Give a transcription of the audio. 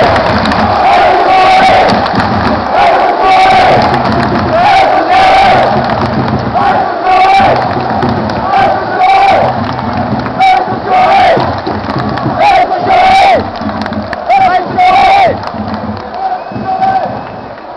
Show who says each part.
Speaker 1: Yes.